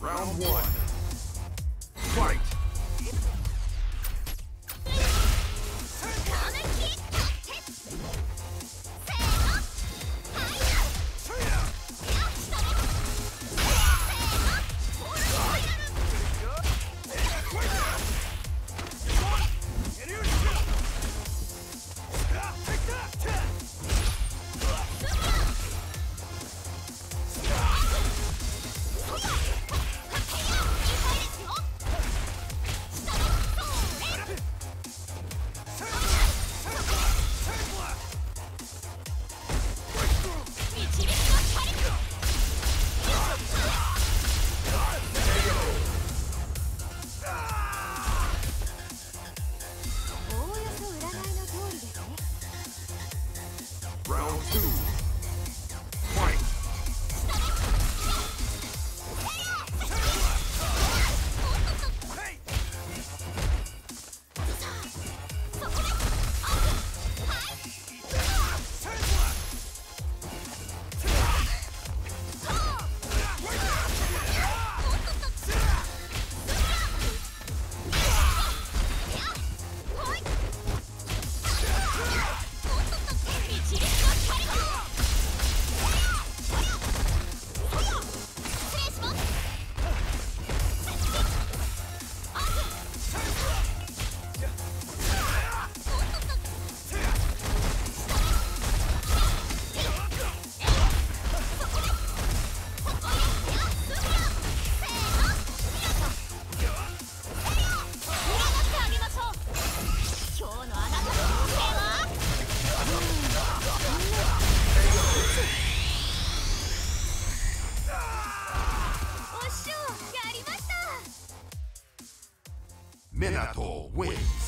Round one. Fight! Round two. Minato wins.